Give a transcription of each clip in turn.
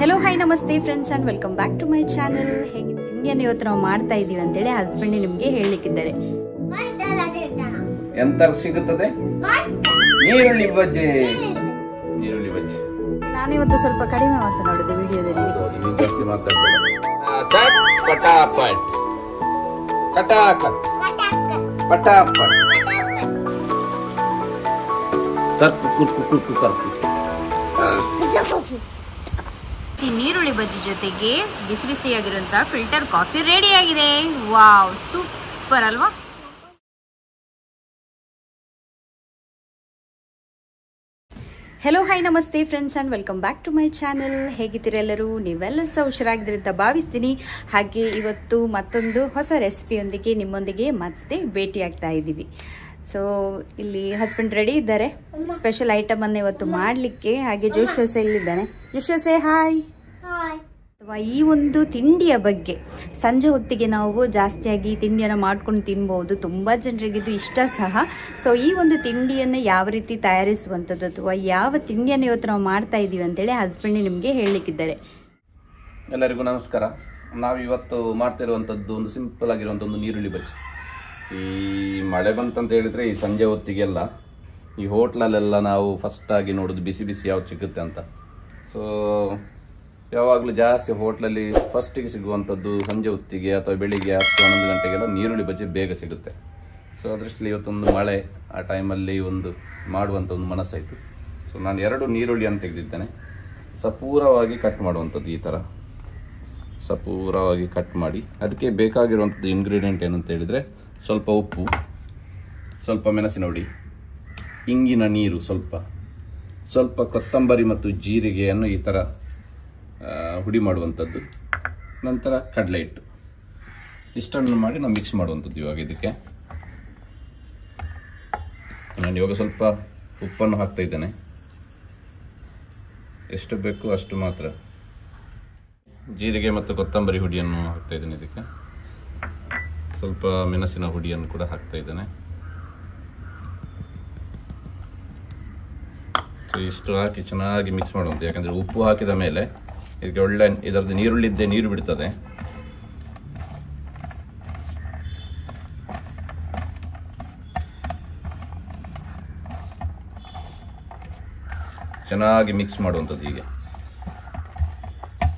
Hello hi ನಮಸ್ತೆ friends and welcome back to my channel ಹೇಗೆ ತಿಂಡಿಯನ್ನು ಇವತ್ತು ನಾವು ಮಾಡ್ತಾ ಇದ್ದೀವಿ ಅಂತೇಳಿ ಹಸ್ಬೆಂಡ್ ನಿಮಗೆ ಹೇಳಲಿಕ್ಕಿದ್ದಾರೆ. ಎಂತ ಸಿಗುತ್ತದೆ? ಈರುಳ್ಳಿ ಬಜ್ಜಿ. ಈರುಳ್ಳಿ ಬಜ್ಜಿ. ನಾನಿವತ್ತು ಸ್ವಲ್ಪ ಕಡಿಮೆ ಮಾತನಾಡೋದು ವಿಡಿಯೋದಲ್ಲಿ. ನೀನ್ ಜಾಸ್ತಿ ಚಟ್ ಪಟಾಪಟ್. ಕಟಾಕಟ್ ಪಟಾಪಟ್. ಕುಟ್ ಕುರ್ಕು ಕುರ್ಕು ಕರ್ಕು ಈ ನೀರುಳ್ಳಿ ಬಜ್ಜಿ ಜೊತೆಗೆ ಬಿಸಿ ಬಿಸಿಯಾಗಿರುವಂತಹ ಫಿಲ್ಟರ್ ಕಾಫಿ ರೆಡಿ ಆಗಿದೆ. ವಾವ್ ಸೂಪರ್ ಅಲ್ವಾ? ಹಲೋ ಹಾಯ್ ನಮಸ್ತೆ friends and welcome back to my channel ಹೇಗಿದ್ದೀರಿ ಎಲ್ಲರೂ? ನೀವೆಲ್ಲರೂ ಸಹ ಹುಷಾರಾಗಿದ್ದೀರಿ ಅಂತ ಭಾವಿಸ್ತೀನಿ. ಹಾಗೆ ಇವತ್ತು ಮತ್ತೊಂದು ಹೊಸ ರೆಸಿಪಿಯೊಂದಿಗೆ ನಿಮ್ಮೊಂದಿಗೆ ಮತ್ತೆ ಭೇಟಿಯಾಗ್ತಾ ಇದ್ದೀವಿ. ಸೊ ಇಲ್ಲಿ ಹಸ್ಬೆಂಡ್ ರೆಡಿ ಇದ್ದಾರೆ. ಸ್ಪೆಷಲ್ ಐಟಮ್ ಅನ್ನ ಇವತ್ತು ಮಾಡ್ಲಿಕ್ಕೆ. ಹಾಗೆ ಜೋಶ್ವಸೆ ಇಲ್ಲಿದ್ದಾನೆ. ಜೋಶ್ವಸೆ ಹಾಯ್ ಅಥವಾ ಈ ಒಂದು ತಿಂಡಿಯ ಬಗ್ಗೆ. ಸಂಜೆ ಹೊತ್ತಿಗೆ ನಾವು ಜಾಸ್ತಿಯಾಗಿ ತಿಂಡಿಯನ್ನು ಮಾಡ್ಕೊಂಡು ತಿನ್ಬೋದು. ತುಂಬ ಜನರಿಗೆ ಇದು ಇಷ್ಟ ಸಹ. ಸೊ ಈ ಒಂದು ತಿಂಡಿಯನ್ನು ಯಾವ ರೀತಿ ತಯಾರಿಸುವಂಥದ್ದು ಅಥವಾ ಯಾವ ತಿಂಡಿಯನ್ನು ಇವತ್ತು ನಾವು ಮಾಡ್ತಾ ಇದ್ದೀವಿ ಅಂತೇಳಿ ಹಸ್ಬೆಂಡ್ ನಿಮಗೆ ಹೇಳಲಿಕ್ಕಿದ್ದಾರೆ. ಎಲ್ಲರಿಗೂ ನಮಸ್ಕಾರ. ನಾವು ಇವತ್ತು ಮಾಡ್ತಿರುವಂಥದ್ದು ಒಂದು ಸಿಂಪಲ್ ಆಗಿರುವಂಥ ಒಂದು ನೀರುಳ್ಳಿ ಬಜ್ಜಿ. ಈ ಮಳೆ ಬಂತಂತ ಹೇಳಿದ್ರೆ ಈ ಸಂಜೆ ಹೊತ್ತಿಗೆಲ್ಲ ಈ ಹೋಟ್ಲಲ್ಲೆಲ್ಲ ನಾವು ಫಸ್ಟಾಗಿ ನೋಡೋದು ಬಿಸಿ ಬಿಸಿ ಯಾವ್ದು ಸಿಗುತ್ತೆ ಅಂತ. ಸೊ ಯಾವಾಗಲೂ ಜಾಸ್ತಿ ಹೋಟ್ಲಲ್ಲಿ ಫಸ್ಟಿಗೆ ಸಿಗುವಂಥದ್ದು ಸಂಜೆ ಹೊತ್ತಿಗೆ ಅಥವಾ ಬೆಳಿಗ್ಗೆ ಹತ್ತು, ಹನ್ನೊಂದು ಗಂಟೆಗೆಲ್ಲ ನೀರುಳ್ಳಿ ಬಜ್ಜಿ ಬೇಗ ಸಿಗುತ್ತೆ. ಸೊ ಅದೃಷ್ಟಲ್ಲಿ ಇವತ್ತೊಂದು ಮಳೆ, ಆ ಟೈಮಲ್ಲಿ ಒಂದು ಮಾಡುವಂಥ ಒಂದು ಮನಸ್ಸಾಯಿತು. ಸೊ ನಾನು ಎರಡು ನೀರುಳ್ಳಿ ಅಂತ ತೆಗೆದಿದ್ದೇನೆ. ಸಪೂರವಾಗಿ ಕಟ್ ಮಾಡುವಂಥದ್ದು ಈ ಥರ ಸಪೂರವಾಗಿ ಕಟ್ ಮಾಡಿ, ಅದಕ್ಕೆ ಬೇಕಾಗಿರುವಂಥದ್ದು ಇಂಗ್ರೀಡಿಯೆಂಟ್ ಏನಂತ ಹೇಳಿದರೆ ಸ್ವಲ್ಪ ಉಪ್ಪು, ಸ್ವಲ್ಪ ಮೆಣಸಿನ ಹುಡಿ ಇಂಗಿನ ನೀರು ಸ್ವಲ್ಪ ಸ್ವಲ್ಪ ಕೊತ್ತಂಬರಿ ಮತ್ತು ಜೀರಿಗೆಯನ್ನು ಈ ಥರ ಹುಡಿ ಮಾಡುವಂಥದ್ದು. ನಂತರ ಕಡಲೆ ಹಿಟ್ಟು. ಇಷ್ಟನ್ನು ಮಾಡಿ ನಾವು ಮಿಕ್ಸ್ ಮಾಡುವಂಥದ್ದು ಇವಾಗ ಇದಕ್ಕೆ. ನಾನು ಇವಾಗ ಸ್ವಲ್ಪ ಉಪ್ಪನ್ನು ಹಾಕ್ತಾ ಇದ್ದೇನೆ. ಎಷ್ಟು ಬೇಕು ಅಷ್ಟು ಮಾತ್ರ. ಜೀರಿಗೆ ಮತ್ತು ಕೊತ್ತಂಬರಿ ಹುಡಿಯನ್ನು ಹಾಕ್ತಾ ಇದ್ದೇನೆ ಇದಕ್ಕೆ. ಸ್ವಲ್ಪ ಮೆಣಸಿನ ಹುಡಿಯನ್ನು ಕೂಡ ಹಾಕ್ತಾ ಇದ್ದೇನೆ. ಸೊ ಇಷ್ಟು ಹಾಕಿ ಚೆನ್ನಾಗಿ ಮಿಕ್ಸ್ ಮಾಡುವಂಥ ಯಾಕಂದರೆ ಉಪ್ಪು ಹಾಕಿದ ಮೇಲೆ ಇದಕ್ಕೆ ಒಳ್ಳೆ ಇದರದ್ದು ನೀರುಳ್ಳಿದ್ದೇ ನೀರು ಬಿಡ್ತದೆ. ಚೆನ್ನಾಗಿ ಮಿಕ್ಸ್ ಮಾಡುವಂಥದ್ದು ಹೀಗೆ.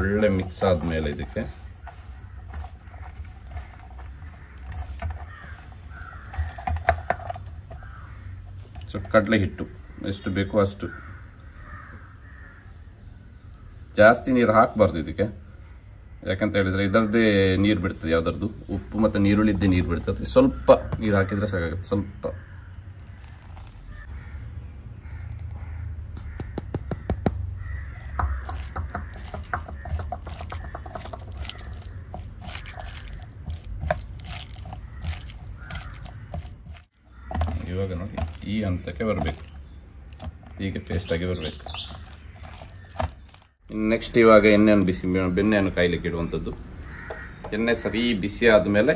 ಒಳ್ಳೆ ಮಿಕ್ಸ್ ಆದಮೇಲೆ ಇದಕ್ಕೆ ಸೊ ಕಡಲೆ ಹಿಟ್ಟು. ಎಷ್ಟು ಬೇಕೋ ಅಷ್ಟು. ಜಾಸ್ತಿ ನೀರು ಹಾಕಬಾರ್ದು ಇದಕ್ಕೆ. ಯಾಕಂತ ಹೇಳಿದರೆ ಇದರದ್ದೇ ನೀರು ಬಿಡ್ತದೆ ಯಾವುದರದ್ದು ಉಪ್ಪು ಮತ್ತು ನೀರುಳ್ಳಿದ್ದೇ ನೀರು ಬಿಡ್ತದೆ. ಸ್ವಲ್ಪ ನೀರು ಹಾಕಿದರೆ ಸಾಕಾಗುತ್ತೆ. ಸ್ವಲ್ಪ. ಇವಾಗ ನೋಡಿ ಈ ಹಂತಕ್ಕೆ ಬರಬೇಕು. ಹೀಗೆ ಪೇಸ್ಟಾಗಿ ಬರಬೇಕು. ಇನ್ನು ನೆಕ್ಸ್ಟ್ ಇವಾಗ ಎಣ್ಣೆಯನ್ನು ಬಿಸಿ ಬೆಣ್ಣೆಯನ್ನು ಕಾಯ್ಲಿಕ್ಕೆ ಇಡುವಂಥದ್ದು. ಎಣ್ಣೆ ಸರಿ ಬಿಸಿ ಆದಮೇಲೆ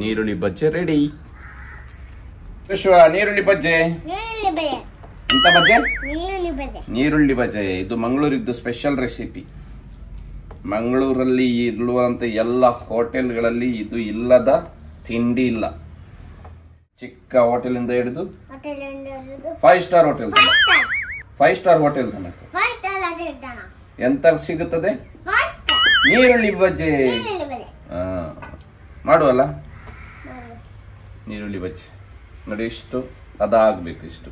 ನೀರುಳ್ಳಿ ಬಜ್ಜೆ ರೆಡಿ ವಿಶ್ವ ನೀರುಳ್ಳಿ ಬಜ್ಜೆ. ಎಂತ ಬಜ್ಜೆ? ನೀರುಳ್ಳಿ ಬಜ್ಜೆ. ಇದು ಮಂಗಳೂರಿದ್ದು ಸ್ಪೆಷಲ್ ರೆಸಿಪಿ ಮಂಗಳೂರಲ್ಲಿ ಇರುವಂಥ ಎಲ್ಲ ಹೋಟೆಲ್ಗಳಲ್ಲಿ ಇದು ಇಲ್ಲದ ತಿಂಡಿ ಇಲ್ಲ. ಚಿಕ್ಕ ಹೋಟೆಲಿಂದ ಹಿಡಿದು five star hotel five star hotel ತನಕ. ಎಂತ ಸಿಗುತ್ತದೆ? ನೀರುಳ್ಳಿ ಬಜ್ಜಿ. ಮಾಡುವಲ್ಲ? ನೀರುಳ್ಳಿ ಬಜ್ಜಿ. ನೋಡಿ ಇಷ್ಟು ಅದಾಗಬೇಕು ಇಷ್ಟು.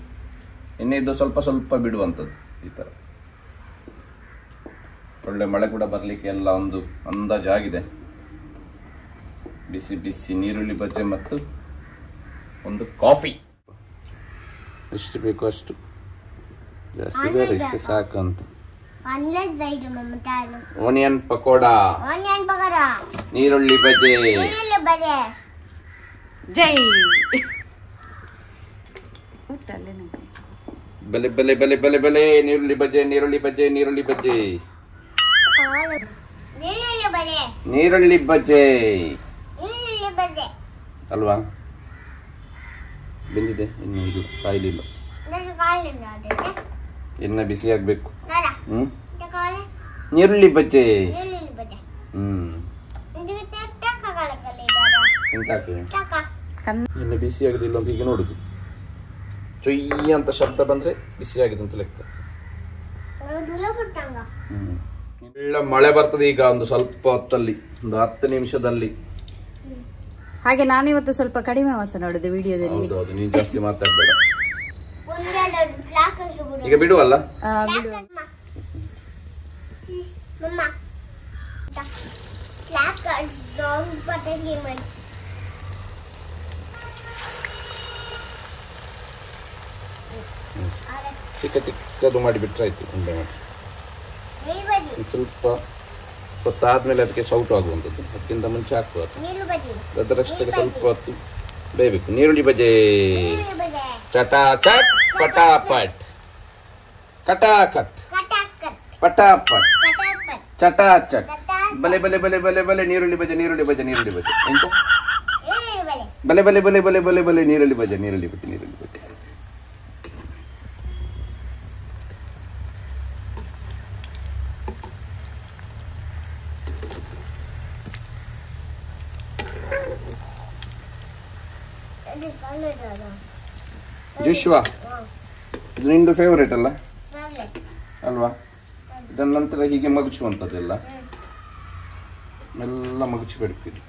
ಇನ್ನು ಇದು ಸ್ವಲ್ಪ ಸ್ವಲ್ಪ ಬಿಡುವಂಥದ್ದು ಈ ಥರ. ಒಳ್ಳೆ ಮಳೆ ಕೂಡ ಬರಲಿಕ್ಕೆ ಎಲ್ಲ ಒಂದು ಅಂದಾಜಾಗಿದೆ. ಬಿಸಿ ಬಿಸಿ ನೀರುಳ್ಳಿ ಬಜ್ಜೆ ಮತ್ತು ಒಂದು ಕಾಫಿ. ಎಷ್ಟು ಬೇಕು ಅಷ್ಟು. ಜಾಸ್ತಿ ಇಷ್ಟು ಸಾಕು ಅಂತ. ಓನಿಯನ್ ಪಕೋಡಾ. ನೀರುಳ್ಳಿ ಬಜೆ. ಜೈ. ಬಲೆ ಬಲೆ ಬಲೆ ಬಲೆ ಬಲೆ. ಬೆಲೆ ಬೆಲೆ ಬೆಲೆ ನೀರುಳ್ಳಿ ಬಜ್ಜೆ ನೀರುಳ್ಳಿ ಬಜೆ. ನೀರುಳ್ಳಿ ಬಜೆ. ನೀರುಳ್ಳಿ ಬಜೆ. ಅಲ್ವಾ? ಬೆಂದಿದೆ. ಇನ್ನು ಇದು ಕಾಯಿಲಿಲ್ಲ. ಇನ್ನ ಬಿಸಿ ಆಗ್ಬೇಕು. ಹ್ಮ್? ನೀರುಳ್ಳಿ ಬಜ್ಜೆ. ಹ್ಮ್. ಇನ್ನು ಬಿಸಿ ಆಗುದಿಲ್ಲ ಅಂತ ಈಗ ನೋಡುದು. ಚೊಯ್ಯ ಅಂತ ಶಬ್ದ ಬಂದ್ರೆ ಬಿಸಿ ಆಗಿದೆ ಅಂತ ಲೆಕ್ಕ. ಒಳ್ಳೆ ಮಳೆ ಬರ್ತದೆ ಈಗ ಒಂದು ಸ್ವಲ್ಪ ಹೊತ್ತಲ್ಲಿ ಒಂದು ಹತ್ತು ನಿಮಿಷದಲ್ಲಿ. ಹಾಗೆ ನಾನಿವತ್ತು ಸ್ವಲ್ಪ ಕಡಿಮೆ ಮಾತನಾಡುದು ವಿಡಿಯೋದಲ್ಲಿ. ನೀನ್ ಜಾಸ್ತಿ ಮಾತಾಡ್ಬೇಡ. ಈಗ ಬಿಡುವಲ್ಲ? ಚಿಕ್ಕ ಚಿಕ್ಕದು ಮಾಡಿ ಬಿಟ್ರೆ ಆಯ್ತು ಉಂಡೆ ಮಾಡಿ. ನೀರು ಬಜ್ಜಿ ಒಂದು ಸ್ವಲ್ಪ ಹೊತ್ತಾದ್ಮೇಲೆ ಅದಕ್ಕೆ ಸೌಟು ಆಗುವಂಥದ್ದು ಅದಕ್ಕಿಂತ ಮುಂಚೆ ಹಾಕುವ ನೀರು ಬಜ್ಜಿ ಅದರಷ್ಟಕ್ಕೆ ಸ್ವಲ್ಪ ಹೊತ್ತು ಬೇಯಬೇಕು ನೀರುಳ್ಳಿ ಬಜೆ ನೀರು ಬಜ್ಜಿ ಚಟಾ ಚಟ್ ಪಟಾಪಟ್ ಕಟಾಕಟ್ ಕಟಾಕಟ್ ಪಟಾಪಟ್ ಕಟಾಕಟ್ ಚಟಾ ಚಟ್ ಬಲೆ ಬಲೆ ಬಲೆ ಬಲೆ ಬಲೆ ನೀರುಳ್ಳಿ ಬಜೆ ನೀರುಳ್ಳಿ ಬಜೆ ನೀರುಳ್ಳಿ ಬಜೆ ಎಂತ ನೀರು ಬಲೆ ಬಲೆ ಬಲೆ ಬಲೆ ಬಲೆ ಬಲೆ ಬಲೆ ನೀರುಳ್ಳಿ ಬಜೆ ನೀರುಳ್ಳಿ ಬಜೆ ನೀರುಳ್ಳಿ ಬಜೆ ಅದು ಕಲ್ಲದ ವಿಶ್ವ ಇದು ನಿಂದು ಫೇವರೇಟ್ ಅಲ್ಲ ಆಗ್ಲೇ ಅಲ್ವಾ ಇದರ ನಂತರ ಹೀಗೆ ಮಗುಚುವಂಥದ್ದೆಲ್ಲ ಮೆಲ್ಲ ಮಗುಚಿ ಬಿಡ್ತೀರಿ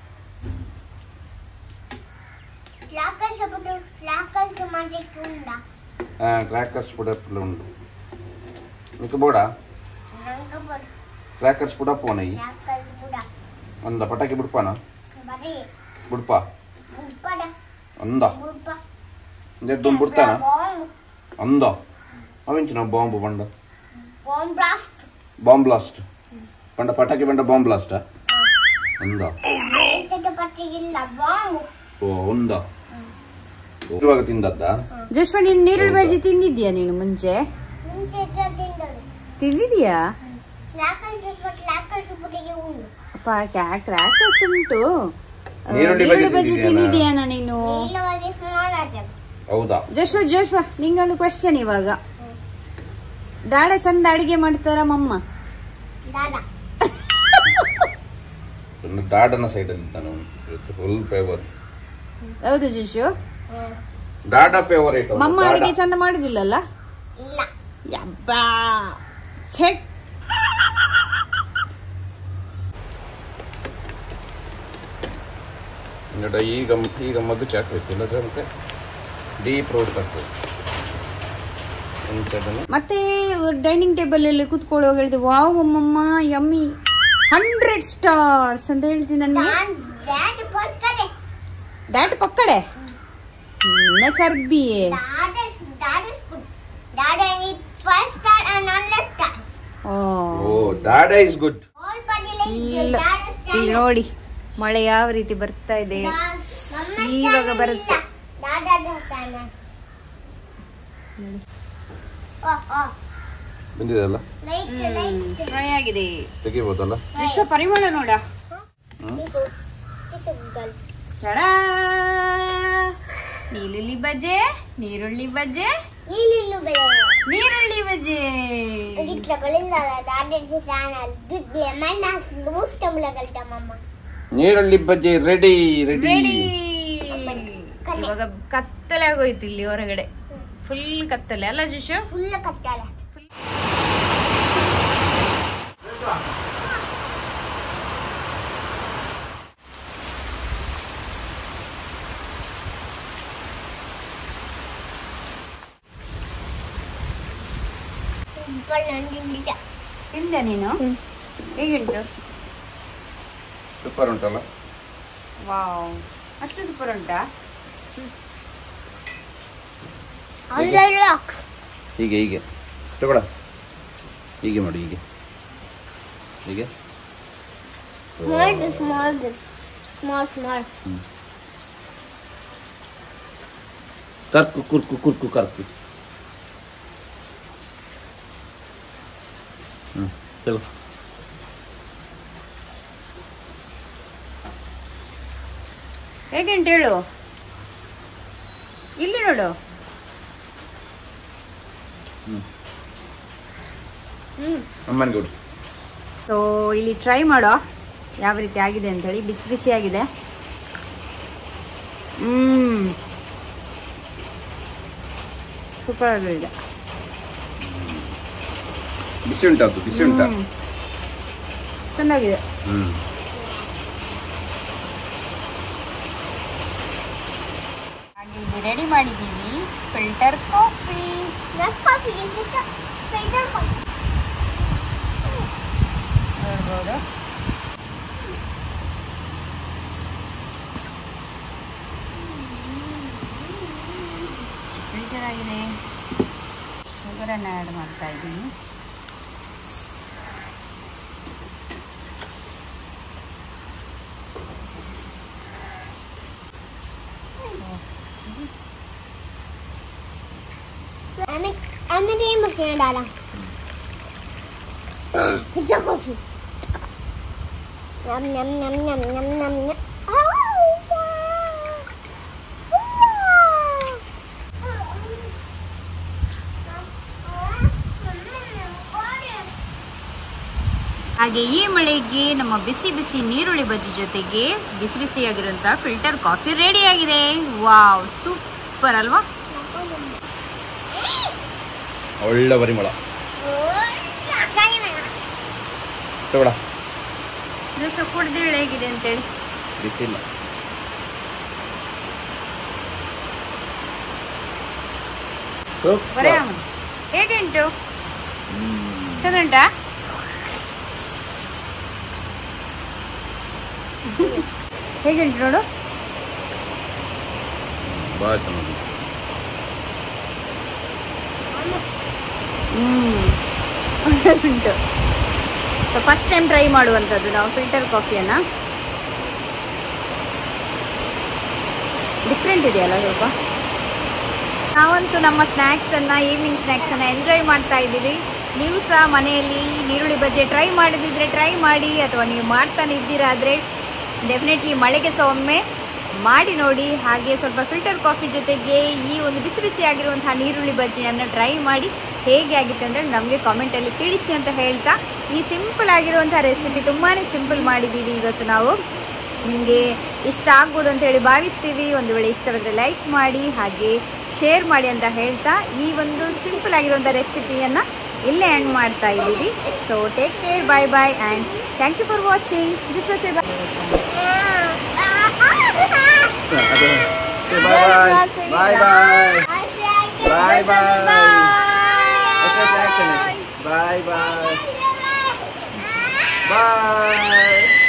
ಫ್ಲಾಕಲ್ ಸಪೋರ್ಟ್ ಫ್ಲಾಕಲ್ ಸಮಾಜಕ್ಕೆ ಉಂಡ ಕ್ರ್ಯಾಕರ್ಸ್ ಪುಡಪ್ಪಲ ಉಂಟು మీకు బోడా ನಂಗೆ ಬರ್ క్రాకర్స్ పుడా పోనాయి ಫ್ಲಾಕಲ್ ಬುಡ ಅಂದ ಪಟಾಕಿ ಅಂದ. ದುಮ್ ಬಿಡ್ತಾನ? ಬಾಂಬ್. ಅಂದ. ಅವೆಂಚಿನ ಬಾಂಬ್ ಬಂಡ? Bomb blast. Bomb blast. ಬಂಡ ಪಟಾಕಿ ಬಂಡ ಬಾಂಬ್ ಬ್ಲಾಸ್ಟ್. ಅಂದ. ಎಂತದ ಪಟ್ಟಿಗಿಲ್ಲ ಬಾಂಬ್. ಓ ಅಂದ ಇವಾಗ ತಿಂದದ್ದಾ? ಜಶ್ವ ನೀನು ನೀರುಳ್ಳಿ ಬಜ್ಜಿ ತಿಂದಿದ್ಯಾ ನೀನು ಮುಂಚೆ? ತಿಂದಿದ್ಯಾ? ಫ್ಲಾಕಲ್ ಸಪೋರ್ಟಿಗೆ ಉಂಡು ಕ್ರ್ಯಾಕರ್ಸ್ ಉಂಟು. ನೀರುಳ್ಳಿ ಬಜ್ಜಿ ಬಜ್ಜಿ ತಿಂದಿದ್ಯಾ ತಿಂದಿದ್ಯಾನ ನೀನು? ಹೌದಾ? ಜಶ್ವ ಜೋಶ್ವ ನಿಂಗೊಂದು ಕ್ವಶನ್ ಇವಾಗ. ಡಾಡ ಚಂದ ಅಡಿಗೆ ಮಾಡ್ತಾರ ಮಮ್ಮ? ಡಾಡನ ಸೈಡಲ್ಲಿ ಇದ್ದಾನೆ ಫುಲ್ ಫೇವರ್ ಹೌದು ಜಶು ಡಾಡಾ ಫೇವರೇಟ್ ಮಮ್ಮ ಅಡಿಗೆ ಚಂದ ಮಾಡುದಿಲ್ಲಲ್ಲ? ಇಲ್ಲ. ಯಬ್ಬಾ! ಛೆಟ್ ನೋಡ ಈಗ ಈಗ ಮಗ್ಗು ಚಾಕಬೇಕು ಇಲ್ಲದ್ರೆ ಮತ್ತೆ ಡೀಪ್ ರೋಸ್ಟ್ ಆಗ್ತದೆ ಮತ್ತೆ ಡೈನಿಂಗ್ ಟೇಬಲ್ ಅಲ್ಲಿ ಕೂತ್ಕೊಳ್ಳುವಾಗ ಹೇಳಿದ್ವಿ ವಾವ್ ಅಮ್ಮಮ್ಮ ಯಮ್ಮಿ ಹಂಡ್ರೆಡ್ ಸ್ಟಾರ್ಸ್ ಅಂತ ಹೇಳ್ತೀನಿ ನನಗೆ ನಾನ್ ಡ್ಯಾಡ್ ಪಕ್ಕಡೆ? ದಾಟ್ ಪಕ್ಕಡೆ ಚರ್ಬಿ ಓ. ಓ ಡ್ಯಾಡ್ ಇಸ್ ಗುಡ್ ನೋಡಿ. ಮಳೆ ಯಾವ ರೀತಿ ಬರ್ತಾ ಇದೆ? ಇವಾಗ ಬರುತ್ತೆ. ಪರಿಮಳ ನೋಡ. ಚಡ! ನೀಲುಳ್ಳಿ ಬಜೆ ನೀರುಳ್ಳಿ ಬಜೆ ನೀರುಳ್ಳಿ ಬಜೆ ಮಣ್ಣ ಬೂಸ್ಟ್ ಮುಳಗಲ್ತ ನೀರುಳ್ಳಿ ಬಜ್ಜಿ ರೆಡಿ ರೆಡಿ ಇವಾಗ ಕತ್ತಲೆ ಆಗೋಯ್ತು ಇಲ್ಲಿ ಹೊರಗಡೆ ಫುಲ್ ಕತ್ತಲೆ ಅಲ್ಲ ಜಿಶು ಫುಲ್ ಕತ್ತಲೆ ತಿಂದೆ ನೀನು ಹೇಗುಂಟು ಸೂಪರ್ ಉಂಟಲ್ಲ ವಾವ್ ಅಷ್ಟು ಸೂಪರ್ ಉಂಟಾ? ಆನ್ಲೈನ್ ಲಾಕ್ಸ್ ಹೀಗೆ ಹೀಗೆ. ತಗೊಳ ಹೀಗೆ ಮಾಡಿ ಹೀಗೆ. ಹೀಗೆ. ಸ್ಮಾಲ್ ಸ್ಮಾಲ್ ಸ್ಮಾಲ್ ಸ್ಮಾಲ್ ಕರ್ಕು ಕುರ್ಕು ಕುರ್ಕು ಕರ್ಕು. ಹ್ಞೂ ಹೇಗುಂಟು ಹೇಳು? ಇಲ್ಲಿ ನೋಡು. ಹ್ಮ್. ಸೊ ಇಲ್ಲಿ ಟ್ರೈ ಮಾಡೋ ಯಾವ ರೀತಿ ಆಗಿದೆ ಅಂತ ಹೇಳಿ ಬಿಸಿ ಬಿಸಿ ಆಗಿದೆ. ಹ್ಮ್. ಸೂಪರ್ ಆಗಿದೆ. ಬಿಸಿ ಉಂಟು ಬಿಸಿ ಉಂಟು. ಹ್ಮ್. ಚೆನ್ನಾಗಿದೆ ಹ್ಮ್ ಹಾಗೆ ಇಲ್ಲಿ ರೆಡಿ ಮಾಡಿದ್ದೀವಿ. Filter coffee? ನೋಡ್ಬೋದು. ಫಿಲ್ಟರ್ ಆಗಿದೆ. ಶುಗರನ್ನು ಆ್ಯಡ್ ಮಾಡ್ತಾ ಇದ್ದೀನಿ. rien là là. C'est bien नम नम नम नम नम नम ಹಾಗೆ ಈ ಮಳೆಗೆ ನಮ್ಮ ಬಿಸಿ ಬಿಸಿ ನೀರುಳ್ಳಿ ಬಜ್ಜಿ ಜೊತೆಗೆ ಬಿಸಿ ಬಿಸಿಯಾಗಿರುವಂಥ ಫಿಲ್ಟರ್ ಕಾಫಿ ರೆಡಿಯಾಗಿದೆ ವಾವ್ ಸೂಪರ್ ಅಲ್ವಾ? ಒಳ್ಳೆ ಪರಿಮಳ. ತಗೊಳ ಜ್ಯೂಸ್ ಕುಡ್ದಿರಳೆ ಹೇಗಿದೆ ಬಿಸಿಲ್ಲ ಹೇಗೆ ಉಂಟು? ಚೆನ್ನಾಗುಂಟಾ ಹೇಗೆ ಉಂಟು ನೋಡು. ಭಾಳ ಚೆನ್ನಾಗಿದೆ. ಉಂಟು ಸೊ ಫಸ್ಟ್ ಟೈಮ್ ಟ್ರೈ ಮಾಡುವಂಥದ್ದು, ನಾವು ಫಿಲ್ಟರ್ ಕಾಫಿಯನ್ನು ಡಿಫ್ರೆಂಟ್ ಇದೆಯಲ್ಲ ಸ್ವಲ್ಪ? ನಾವಂತೂ ನಮ್ಮ ಸ್ನ್ಯಾಕ್ಸ್ ಅನ್ನ ಈವ್ನಿಂಗ್ ಸ್ನ್ಯಾಕ್ಸ್ ಅನ್ನ ಎಂಜಾಯ್ ಮಾಡ್ತಾ ಇದ್ದೀವಿ. ನೀವು ಸಹ ಮನೆಯಲ್ಲಿ ಈರುಳ್ಳಿ ಬಜ್ಜೆ ಟ್ರೈ ಮಾಡಿದ್ರೆ ಟ್ರೈ ಮಾಡಿ, ಅಥವಾ ನೀವು ಮಾಡ್ತಾನೆ ಇದ್ದೀರಾದ್ರೆ ಡೆಫಿನೆಟ್ಲಿ ಮಳೆಗೆ ಸಹ ಒಮ್ಮೆ ಮಾಡಿ ನೋಡಿ, ಹಾಗೆ ಸ್ವಲ್ಪ ಫಿಲ್ಟರ್ ಕಾಫಿ ಜೊತೆಗೆ ಈ ಒಂದು ಬಿಸಿ ಬಿಸಿ ಆಗಿರುವಂತಹ ನೀರುಳ್ಳಿ ಬಜ್ಜಿಯನ್ನು ಟ್ರೈ ಮಾಡಿ ಹೇಗೆ ಆಗಿತ್ತು ಅಂದರೆ ನಮಗೆ ಕಾಮೆಂಟಲ್ಲಿ ತಿಳಿಸಿ ಅಂತ ಹೇಳ್ತಾ, ಈ ಸಿಂಪಲ್ ಆಗಿರುವಂತಹ ರೆಸಿಪಿ ತುಂಬಾ ಸಿಂಪಲ್ ಮಾಡಿದ್ದೀವಿ ಇವತ್ತು ನಾವು. ನಿಮಗೆ ಇಷ್ಟ ಆಗ್ಬೋದು ಅಂತ ಹೇಳಿ ಭಾವಿಸ್ತೀವಿ. ಒಂದು ವೇಳೆ ಇಷ್ಟವಾದರೆ ಲೈಕ್ ಮಾಡಿ, ಹಾಗೆ ಶೇರ್ ಮಾಡಿ ಅಂತ ಹೇಳ್ತಾ, ಈ ಒಂದು ಸಿಂಪಲ್ ಆಗಿರುವಂಥ ರೆಸಿಪಿಯನ್ನು ಇಲ್ಲೇ ಎಂಡ್ ಮಾಡ್ತಾ ಇದ್ದೀವಿ. So take care bye bye and thank you for watching this was bye Bye bye. Bye bye. Bye bye. Okay, action. Bye bye. Bye.